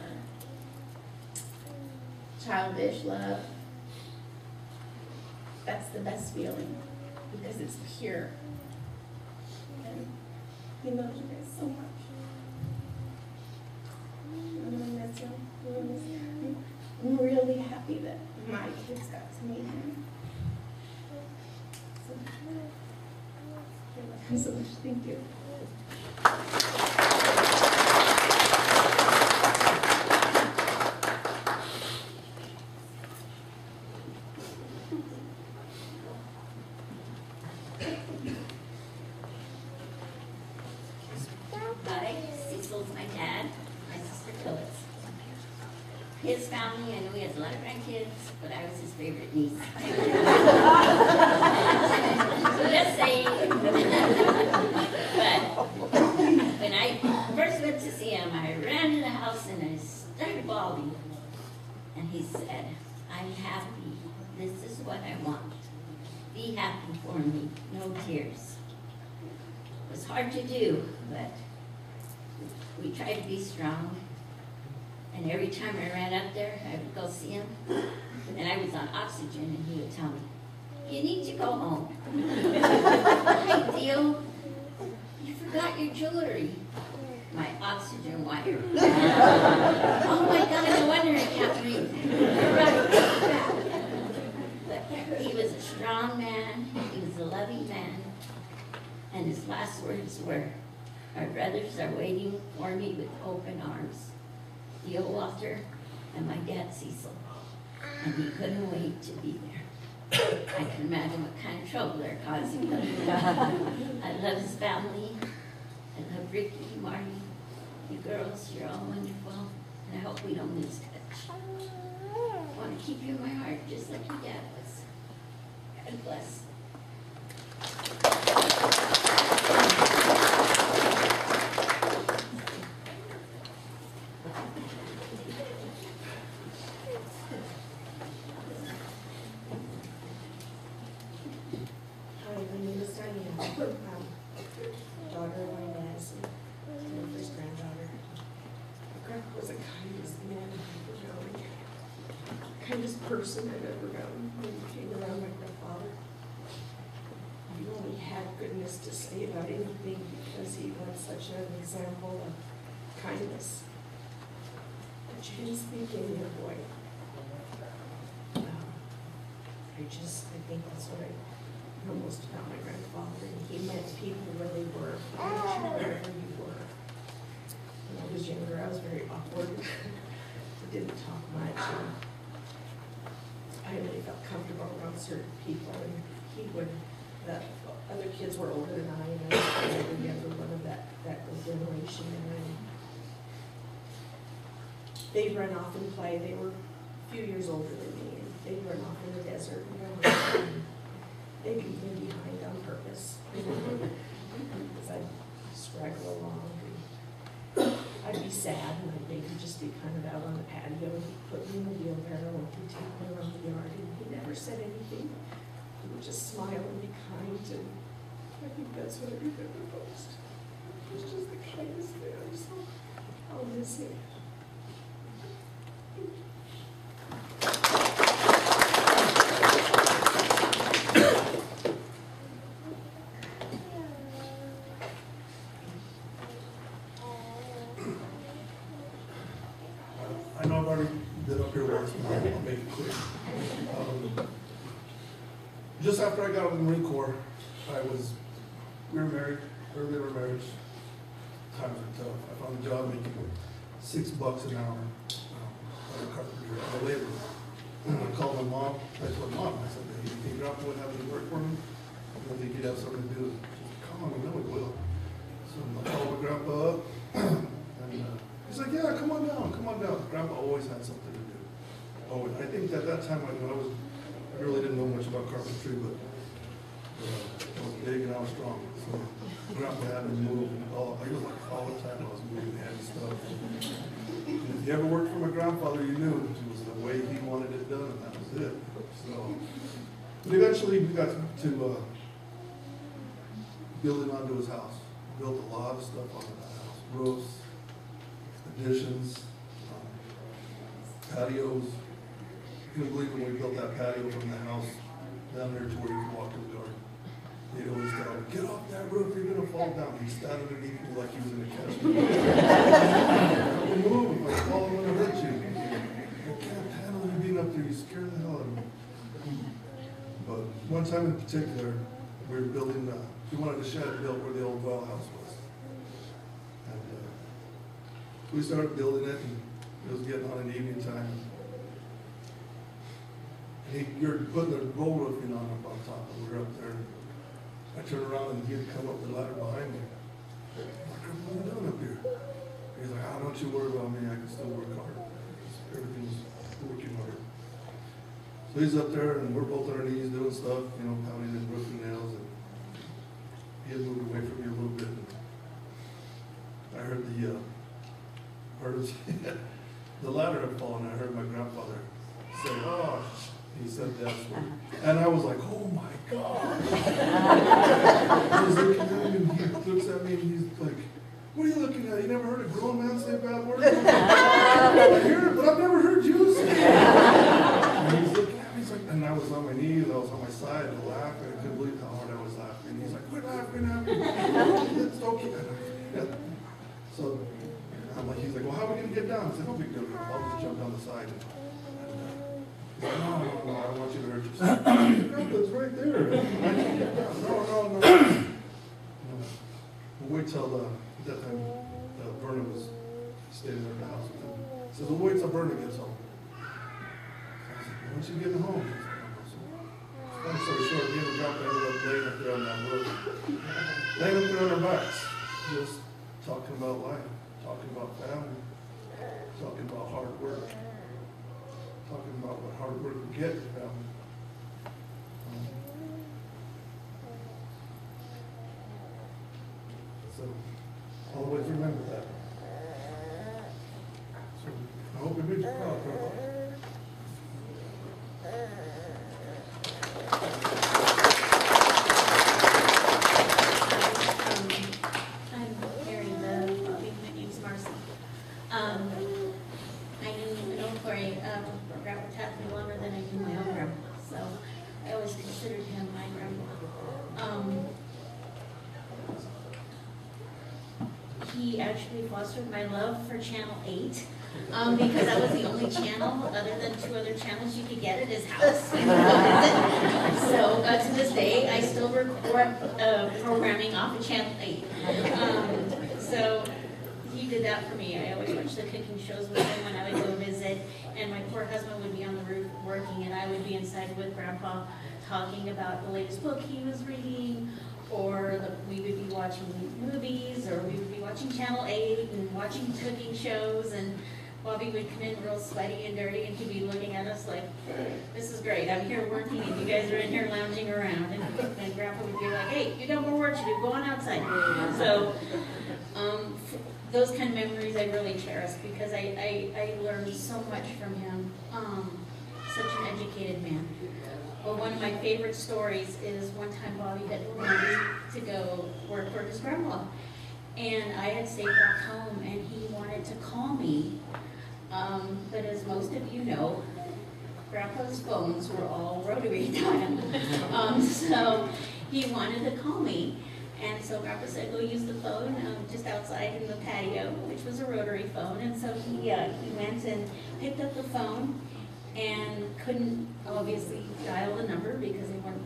childish love. That's the best feeling because it's pure. And he loves you guys so much. I'm gonna miss him. I'm gonna miss him. I'm really happy that my kids got to meet him. So, so much. Thank you. Hi, Cecil's my dad, my sister Phyllis. His family, I know he has a lot of grandkids, but I was his favorite niece. Just saying. But when I first went to see him, I ran to the house and I started bawling. And he said, I'm happy. This is what I want. Be happy for me, no tears. It was hard to do, but we tried to be strong. And every time I ran up there, I would go see him. And I was on oxygen, and he would tell me, You need to go home. Hi, Theo. You forgot your jewelry. My oxygen wire. oh my God, no wonder I can't breathe. You're right. But he was a strong man, he was a loving man. And his last words were, my brothers are waiting for me with open arms. Theo Walter and my dad Cecil. And he couldn't wait to be there. I can imagine what kind of trouble they're causing him. I love his family. I love Ricky, Marty. You girls, you're all wonderful. And I hope we don't lose touch. I want to keep you in my heart just like your dad was. God bless. Hi, my name is Diane. Um, Daughter of my dad's, and my first granddaughter. My grandpa was the kindest man I've ever known. Kindest person I've ever known when he came around my grandfather. He only had goodness to say about anything because he was such an example of kindness. But you didn't speak your boy. Um, I just, I think that's what I know most about my grandfather. And he met people where they were, you wherever you were. When I was younger, I was very awkward. I didn't talk much. and I really felt comfortable around certain people and he would, the other kids were older than I and I was the younger one of that that, generation and They'd run off and play, they were a few years older than me, and they'd run off in the desert they'd leave me behind on purpose. Because I'd straggle along I'd be sad and I'd maybe just be kind of out on the patio and he'd put me in the wheelbarrow and he'd take me around the yard and he never said anything. He would just smile and be kind and I think that's what I remember most. He was just the kindest man, so I'll miss him. I know I've already been up here once, but I'll make it quick. Um, Just after I got out of the Marine Corps, I was, we were married, early in our marriage, times were tough. I found a job making bucks an hour, um, as a carpenter, as a laborer. And I called my mom, I said, Mom, I said, "Hey, you think Grandpa would have any work for me? I think he'd have something to do. She said, come on, I know he will. So I called my grandpa up, and, uh, he's like, yeah, come on down, come on down. Grandpa always had something to do. Oh, I think at that time, I, I was, I really didn't know much about carpentry, but, uh, I was big and I was strong. So grandpa had me move all, I was like, all the time, I was moving heavy stuff. And if you ever worked for my grandfather, you knew it was the way he wanted it done, and that was it. So, but eventually, we got to, uh, building onto his house. Built a lot of stuff onto that house, roofs, additions, um, patios. Couldn't believe when we built that patio from the house down there to where you could walk to the garden. He'd always tell me, get off that roof, you're gonna fall down. He'd stand underneath me like he was gonna catch me. Don't move, if I fall, I'm gonna hurt you. I can't handle you being up there, you scare the hell out of me. But one time in particular, we were building, uh, we wanted a shed built where the old well house was. And, uh, we started building it and it was getting on in the evening time. And he, you're putting the roll roofing on up on top and we're up there. I turned around and he had come up the ladder behind me. What are you doing up here? He's like, ah, don't you worry about me, I can still work hard. Everything's working hard. So he's up there and we're both on our knees doing stuff, you know, pounding his roofing nails and he had moved away from me a little bit. I heard the, uh, his, the ladder had fallen, I heard my grandfather say, oh, he said that. And I was like, oh my God. Looking at and he looks at me and he's like, what are you looking at? You never heard a grown man say a bad word? I hear it, but I've never heard you say it. And he's looking at me, he's like, and I was on my knees, I was on my side laughing, I couldn't believe how hard I was laughing. He's like, quit laughing at me. It's okay. So I'm like, he's like, well, how are we gonna get down? I said, no big deal, I'll just jump down the side. And, uh, no, no, no, I don't want you to hurt yourself. Grandpa's right there. I can't get down. No, no, no. No. We'll wait till, uh, at that time, uh, Vernon was staying there in the house with him. He says, we'll wait till Vernon gets home. So I like, when's she getting home? Long story short, me and the grandpa ended up laying up there on that roof. Laying up there on our backs, just talking about life, talking about family, talking about hard work, talking about what hard work can get family. Um, So, always remember that. So, I hope it makes you proud, Grandpa. I'm Mary, the, my name's Marcy. Um, I knew, know Corey, um, Grandpa Taffy longer than I knew my own grandpa, so I always considered him my grandpa. Um, he actually fostered my love for Channel Eight, um, because that was the only channel, other than two other channels, you could get at his house. So, uh, to this day, I still record, uh, programming off of Channel Eight. Um, so, he did that for me. I always watched the cooking shows with him when I would go visit, and my poor husband would be on the roof working, and I would be inside with Grandpa talking about the latest book he was reading, or the, we would be watching movies, or we would be watching Channel 8 and watching cooking shows, and Bobby would come in real sweaty and dirty, and he'd be looking at us like, this is great, I'm here working, and you guys are in here lounging around, and, and Grandpa would be like, hey, you got more work to do, go on outside. So, um, those kind of memories I really cherish, because I, I, I learned so much from him, um, such an educated man. Well, one of my favorite stories is one time Bobby had wanted to go work for his grandma. And I had stayed back home and he wanted to call me. Um, but as most of you know, Grandpa's phones were all rotary dial. Um, so he wanted to call me. And so Grandpa said, go use the phone um, just outside in the patio, which was a rotary phone. And so he, uh, he went and picked up the phone and couldn't obviously dial the number because they weren't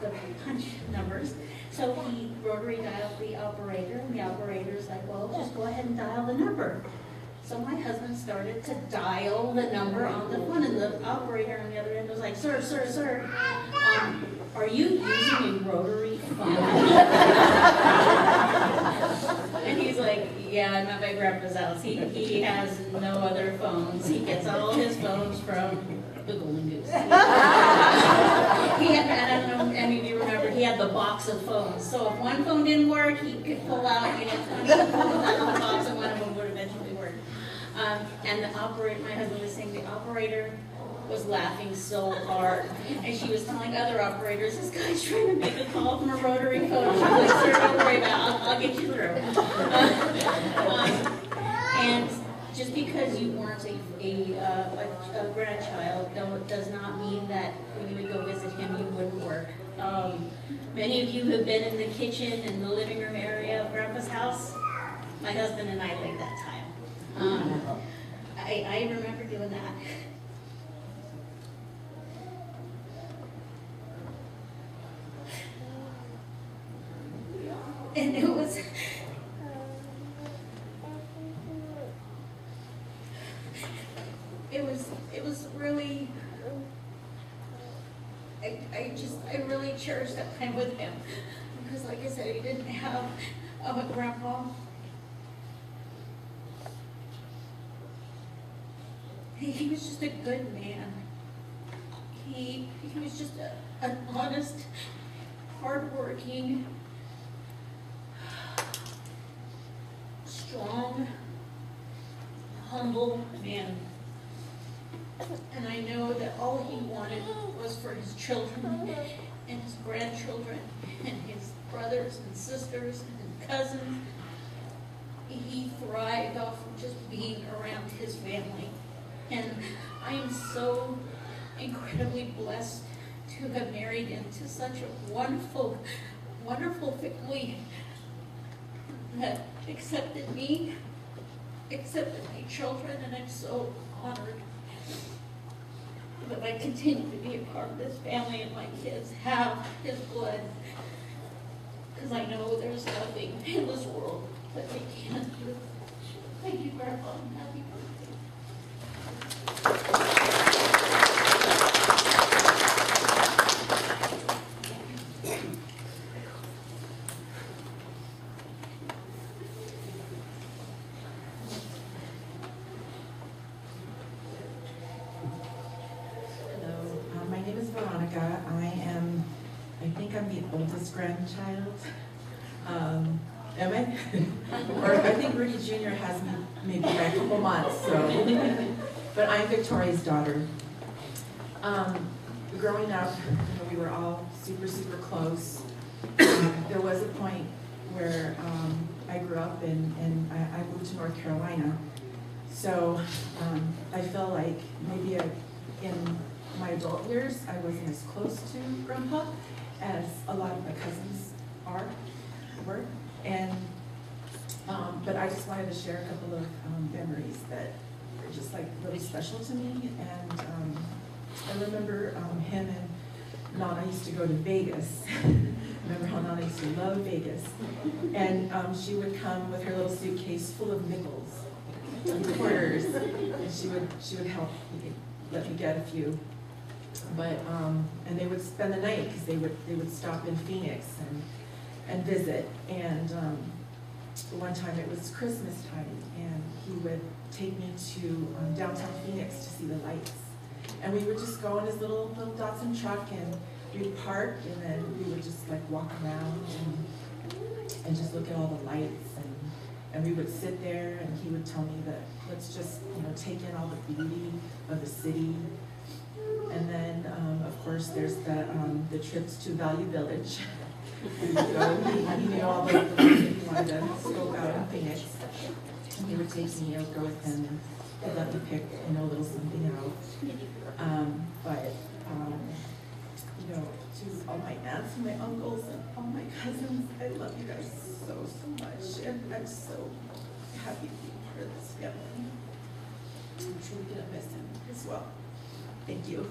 the punch numbers. So he rotary dialed the operator, and the operator's like, well, just go ahead and dial the number. So my husband started to dial the number on the phone, and the operator on the other end was like, sir, sir, sir, um, are you using a rotary phone? And he's like, yeah, I'm at my grandpa's house. He, he has no other phones. He gets all his phones from the Golden Goose. He had, I don't know, any of you remember, he had the box of phones. So if one phone didn't work, he could pull out, you know, 20 out of the box and one of them would eventually work. Um, and the operator, my husband was saying the operator was laughing so hard. And she was telling other operators, this guy's trying to make a call from a rotary phone. She's like, sir, don't worry about it, I'll, I'll get you through. Um, And just because you weren't a, a, uh, a, a grandchild, does not mean that when you would go visit him, you wouldn't work. Um, many of you have been in the kitchen and the living room area of Grandpa's house. My husband and I laid that tile. Um, I, I remember doing that. And it was, it was, it was really, I, I just, I really cherished that time with him. Because like I said, he didn't have a grandpa. He, he was just a good man. He, he was just a, an honest, hardworking, strong, humble man. And I know that all he wanted was for his children and his grandchildren and his brothers and sisters and cousins. He thrived off of just being around his family. And I am so incredibly blessed to have married into such a wonderful, wonderful family that accepted me, accepted my children, and I'm so honored that I continue to be a part of this family and my kids have his blood. Because I know there's nothing in this world that they can't do. Thank you, Grandpa, and happy birthday. Hello, uh, my name is Veronica. I am, I think I'm the oldest grandchild. Um, Am I? Or I think Rudy Jr. has me maybe by a couple months, so. But I'm Victoria's daughter. Um, Growing up, you know, we were all super, super close. Um, There was a point where um, I grew up and, and I I moved to North Carolina. So um, I feel like maybe I- in my adult years, I wasn't as close to Grandpa as a lot of my cousins are, were. And, um, but I just wanted to share a couple of um, memories that were just like really special to me. And um, I remember um, him and Nana used to go to Vegas. Remember how Nana used to love Vegas? And um, she would come with her little suitcase full of nickels and quarters, and she would, she would help me, let me get a few. But, um, and they would spend the night, because they would, they would stop in Phoenix, and, and visit. And um, one time it was Christmas time, and he would take me to um, downtown Phoenix to see the lights. And we would just go in his little little Datsun truck, and we'd park, and then we would just like walk around and and just look at all the lights, and and we would sit there, and he would tell me that let's just you know take in all the beauty of the city. And then, um, of course, there's the um, the trips to Value Village. Would go, he, he knew all the that he wanted to scope out in Phoenix. And he would take me, go with him, and let me pick, you know, a little something out. Um, but, um, you know, to all my aunts and my uncles and all my cousins, I love you guys so, so much, and I'm so happy to be part of this family. I'm truly gonna miss him as well. Thank you.